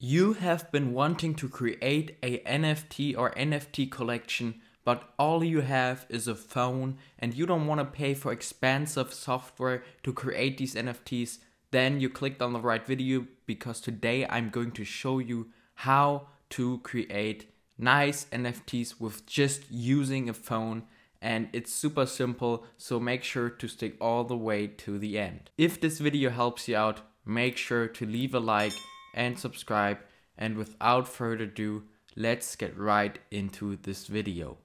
You have been wanting to create a NFT or NFT collection, but all you have is a phone and you don't want to pay for expensive software to create these NFTs, then you clicked on the right video because today I'm going to show you how to create nice NFTs with just using a phone and it's super simple so make sure to stick all the way to the end. If this video helps you out, make sure to leave a like and subscribe. And without further ado, let's get right into this video.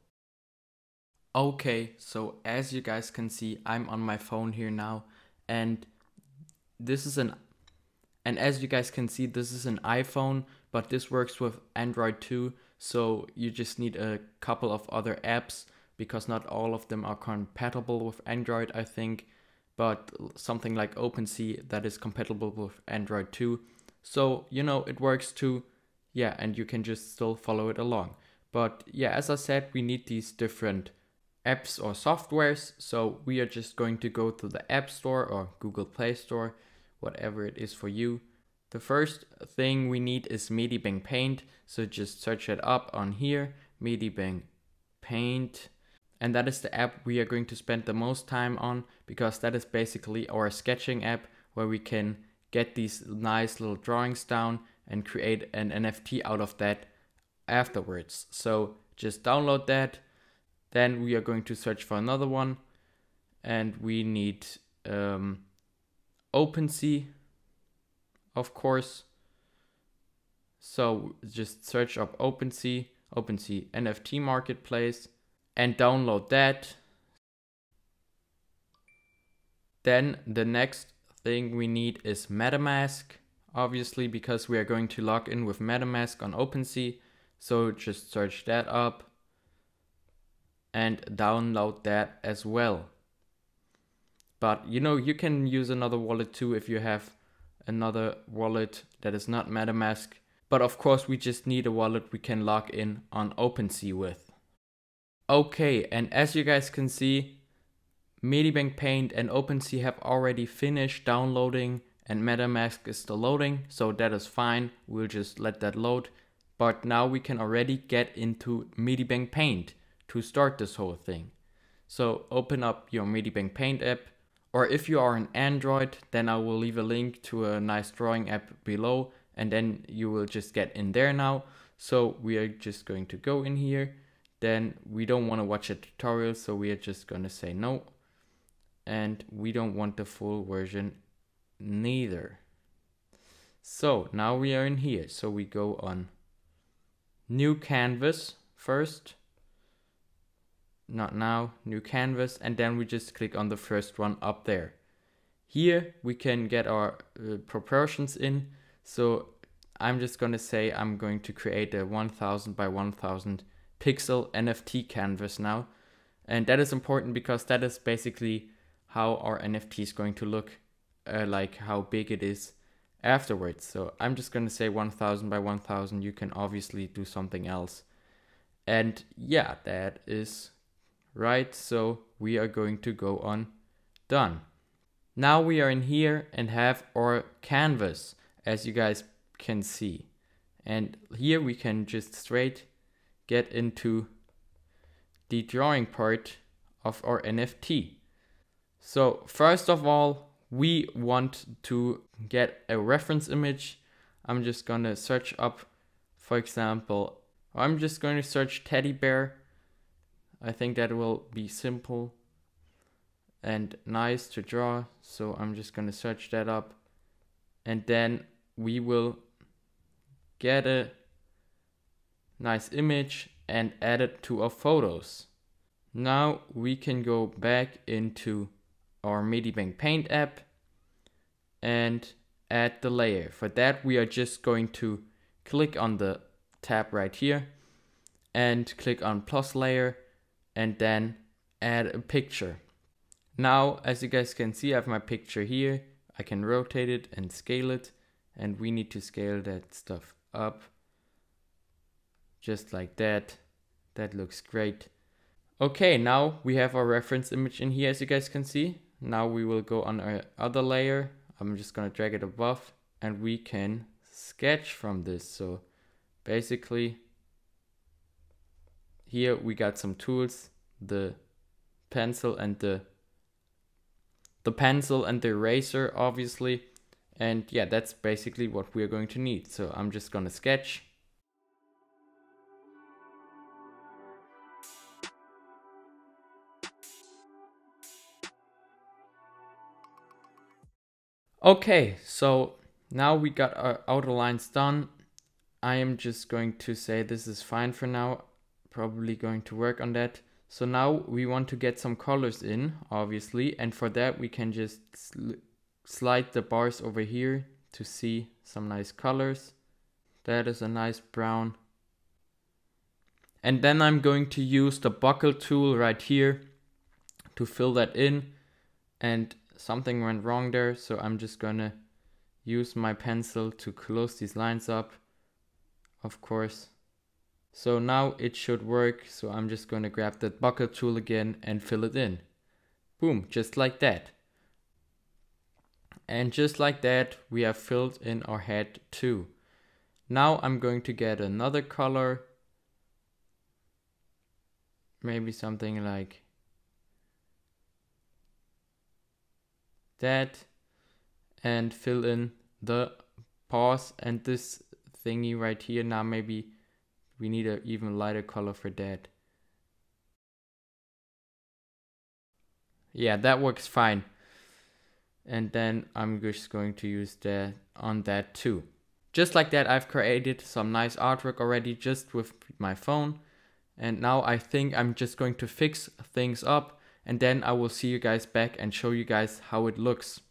Okay, so as you guys can see, I'm on my phone here now and this is an and as you guys can see, this is an iPhone, but this works with Android too. So you just need a couple of other apps because not all of them are compatible with Android, I think. But something like OpenSea that is compatible with Android too. So, you know, it works too. Yeah, and you can just still follow it along. But yeah, as I said, we need these different apps or softwares. So we are just going to go to the App Store or Google Play Store, whatever it is for you. The first thing we need is Medibang Paint. So just search it up on here, Medibang Paint. And that is the app we are going to spend the most time on because that is basically our sketching app where we can get these nice little drawings down and create an NFT out of that afterwards. So just download that. Then we are going to search for another one and we need um, OpenSea, of course. So just search up OpenSea, OpenSea NFT Marketplace and download that. Then the next thing we need is MetaMask, obviously because we are going to log in with MetaMask on OpenSea. So just search that up and download that as well. But you know, you can use another wallet too if you have another wallet that is not MetaMask. But of course, we just need a wallet we can log in on OpenSea with. Okay, and as you guys can see, Medibang Paint and OpenSea have already finished downloading and MetaMask is still loading, so that is fine. We'll just let that load. But now we can already get into Medibang Paint to start this whole thing. So open up your Medibang Paint app, or if you are an Android, then I will leave a link to a nice drawing app below, and then you will just get in there now. So we are just going to go in here. Then we don't want to watch a tutorial, so we are just going to say no and we don't want the full version neither. So now we are in here. So we go on new canvas first. Not now, new canvas. And then we just click on the first one up there. Here we can get our uh, proportions in. So I'm just going to say I'm going to create a 1000 by 1000 pixel NFT canvas now. And that is important because that is basically how our NFT is going to look, uh, like how big it is afterwards. So I'm just going to say 1000 by 1000. You can obviously do something else. And yeah, that is right. So we are going to go on done. Now we are in here and have our canvas as you guys can see. And here we can just straight get into the drawing part of our NFT. So first of all, we want to get a reference image. I'm just gonna search up, for example, I'm just going to search teddy bear. I think that will be simple and nice to draw. So I'm just gonna search that up and then we will get a nice image and add it to our photos. Now we can go back into our Medibang Paint app and add the layer. For that, we are just going to click on the tab right here and click on plus layer and then add a picture. Now, as you guys can see, I have my picture here. I can rotate it and scale it and we need to scale that stuff up just like that. That looks great. Okay, now we have our reference image in here as you guys can see. Now we will go on our other layer. I'm just gonna drag it above and we can sketch from this. So basically here we got some tools, the pencil and the the pencil and the eraser obviously. And yeah, that's basically what we're going to need. So I'm just gonna sketch. Okay, so now we got our outer lines done. I am just going to say this is fine for now. Probably going to work on that. So now we want to get some colors in, obviously. And for that we can just sl slide the bars over here to see some nice colors. That is a nice brown. And then I'm going to use the buckle tool right here to fill that in. And something went wrong there, so I'm just gonna use my pencil to close these lines up, of course. So now it should work, so I'm just gonna grab that buckle tool again and fill it in. Boom, just like that. And just like that, we have filled in our head too. Now I'm going to get another color. Maybe something like that and fill in the paws and this thingy right here. Now maybe we need an even lighter color for that. Yeah, that works fine. And then I'm just going to use that on that too. Just like that, I've created some nice artwork already just with my phone. And now I think I'm just going to fix things up and then I will see you guys back and show you guys how it looks.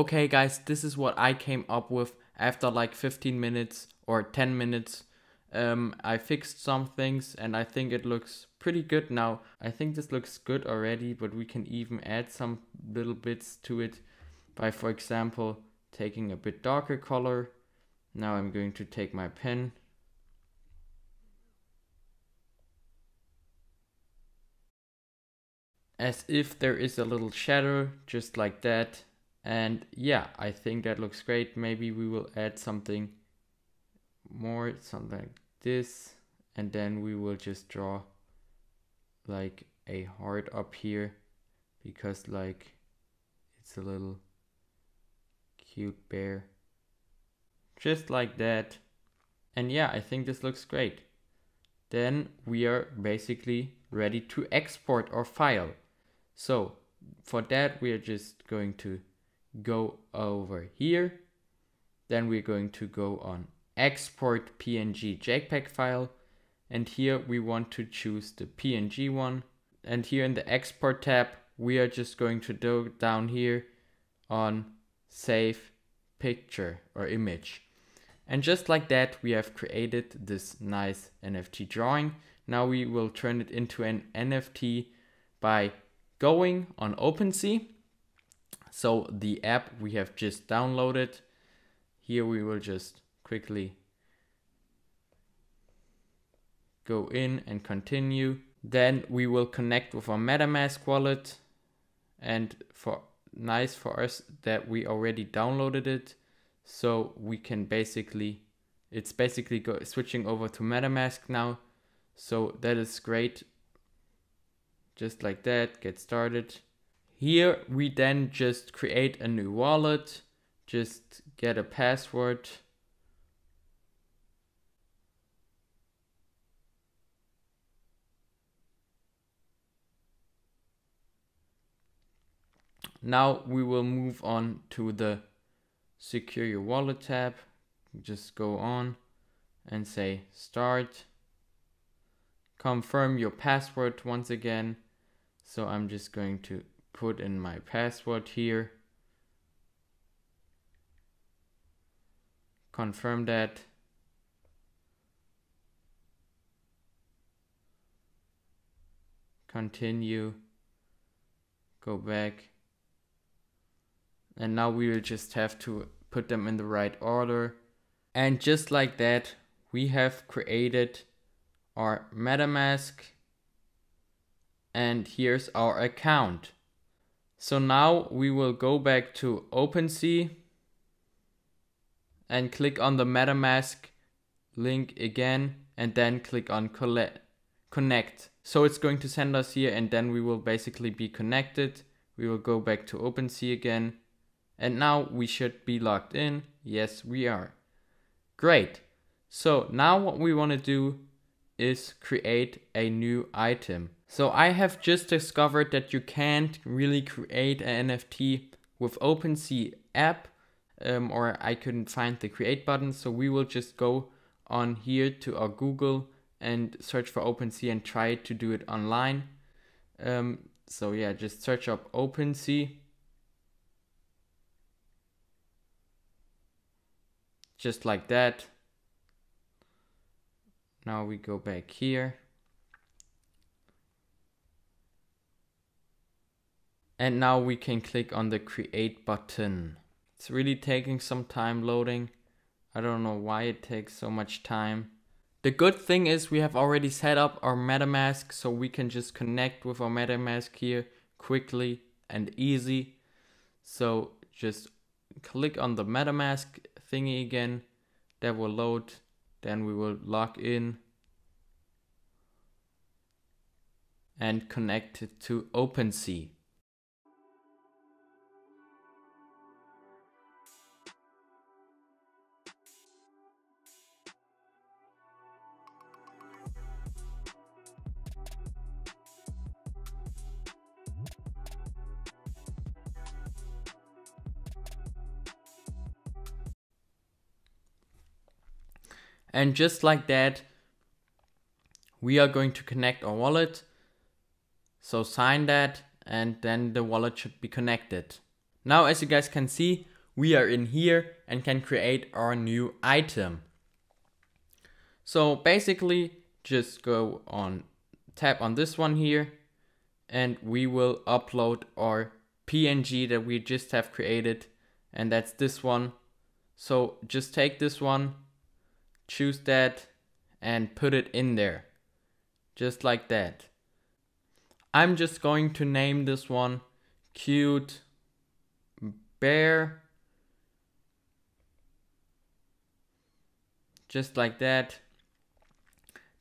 Okay guys, this is what I came up with after like 15 minutes or 10 minutes. Um, I fixed some things and I think it looks pretty good now. I think this looks good already, but we can even add some little bits to it by, for example, taking a bit darker color. Now I'm going to take my pen as if there is a little shadow just like that and yeah, I think that looks great. Maybe we will add something more, something like this. And then we will just draw like a heart up here because like it's a little cute bear. Just like that. And yeah, I think this looks great. Then we are basically ready to export our file. So for that, we are just going to go over here. Then we're going to go on export PNG JPEG file. And here we want to choose the PNG one. And here in the export tab, we are just going to go down here on save picture or image. And just like that, we have created this nice NFT drawing. Now we will turn it into an NFT by going on OpenSea so the app we have just downloaded, here we will just quickly go in and continue. Then we will connect with our MetaMask wallet and for nice for us that we already downloaded it. So we can basically, it's basically go, switching over to MetaMask now. So that is great. Just like that, get started. Here we then just create a new wallet, just get a password. Now we will move on to the secure your wallet tab. Just go on and say start. Confirm your password once again. So I'm just going to put in my password here. Confirm that. Continue. Go back. And now we will just have to put them in the right order. And just like that, we have created our MetaMask and here's our account. So now we will go back to OpenSea and click on the MetaMask link again and then click on connect. So it's going to send us here and then we will basically be connected. We will go back to OpenSea again and now we should be logged in. Yes, we are. Great. So now what we want to do is create a new item. So I have just discovered that you can't really create an NFT with OpenSea app um, or I couldn't find the create button. So we will just go on here to our Google and search for OpenSea and try to do it online. Um, so yeah, just search up OpenSea. Just like that. Now we go back here. And now we can click on the create button. It's really taking some time loading. I don't know why it takes so much time. The good thing is we have already set up our MetaMask so we can just connect with our MetaMask here quickly and easy. So just click on the MetaMask thingy again. That will load. Then we will log in and connect it to OpenSea. And just like that, we are going to connect our wallet. So sign that and then the wallet should be connected. Now, as you guys can see, we are in here and can create our new item. So basically just go on, tap on this one here and we will upload our PNG that we just have created and that's this one. So just take this one choose that and put it in there. Just like that. I'm just going to name this one cute bear. Just like that.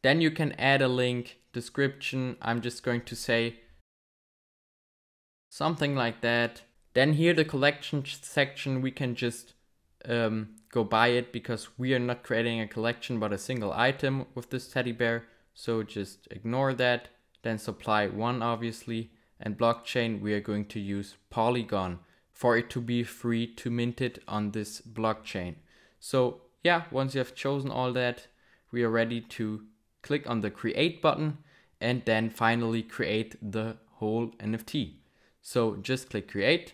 Then you can add a link, description. I'm just going to say something like that. Then here the collection section, we can just um, go buy it because we are not creating a collection but a single item with this teddy bear. So just ignore that. Then supply one obviously and blockchain we are going to use Polygon for it to be free to mint it on this blockchain. So yeah, once you have chosen all that, we are ready to click on the create button and then finally create the whole NFT. So just click create.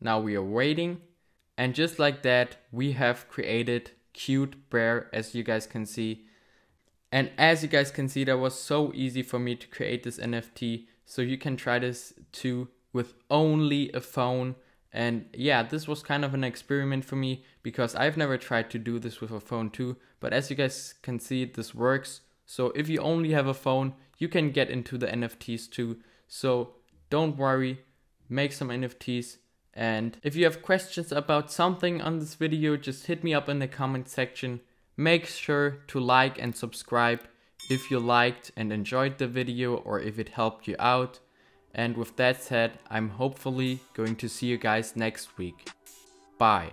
Now we are waiting and just like that, we have created cute bear as you guys can see. And as you guys can see, that was so easy for me to create this NFT. So you can try this too with only a phone. And yeah, this was kind of an experiment for me because I've never tried to do this with a phone too. But as you guys can see, this works. So if you only have a phone, you can get into the NFTs too. So don't worry, make some NFTs and if you have questions about something on this video, just hit me up in the comment section. Make sure to like and subscribe if you liked and enjoyed the video or if it helped you out. And with that said, I'm hopefully going to see you guys next week. Bye.